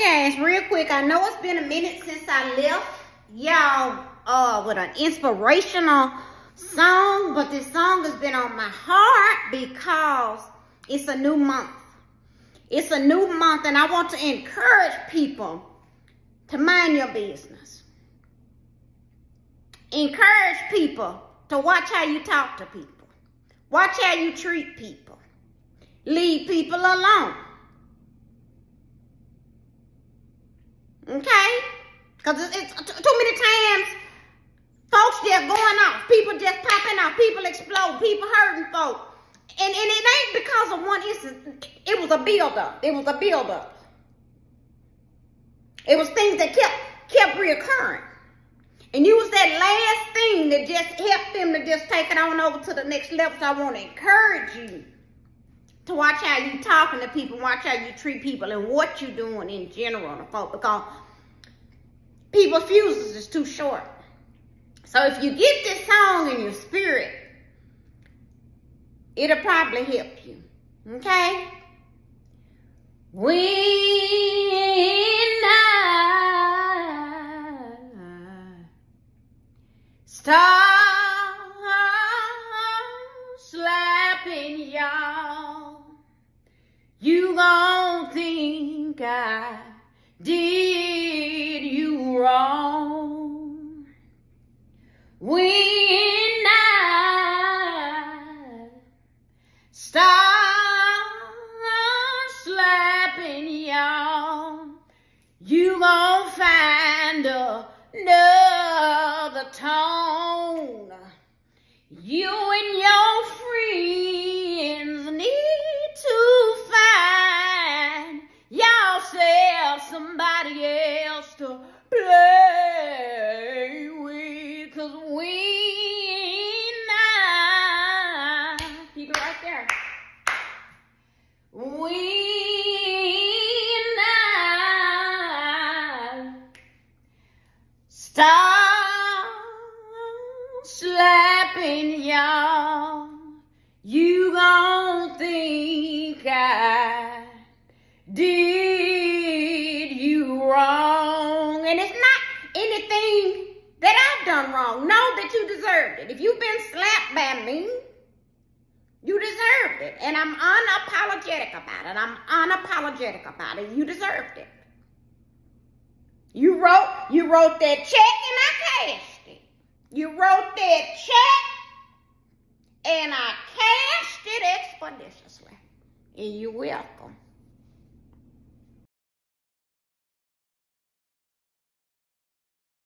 guys, real quick, I know it's been a minute since I left y'all uh, with an inspirational song, but this song has been on my heart because it's a new month. It's a new month, and I want to encourage people to mind your business. Encourage people to watch how you talk to people. Watch how you treat people. Leave people alone. Okay? Because it's, too many times folks just going off. People just popping off. People explode. People hurting folks. And, and it ain't because of one instance. It was a buildup. It was a buildup. It was things that kept kept reoccurring. And you was that last thing that just helped them to just take it on over to the next level. So I want to encourage you to watch how you talking to people, watch how you treat people, and what you doing in general to because people's fuses is too short. So if you get this song in your spirit, it'll probably help you. Okay? When I start you gon' think I did you wrong. When I start slapping y'all, you gon' find another tone. You and your somebody else to play with. Cause when I, keep it right there. When I start slapping y'all, you gon' think I did done wrong. Know that you deserved it. If you've been slapped by me, you deserved it. And I'm unapologetic about it. I'm unapologetic about it. You deserved it. You wrote, you wrote that check and I cashed it. You wrote that check and I cashed it expeditiously. And you're welcome.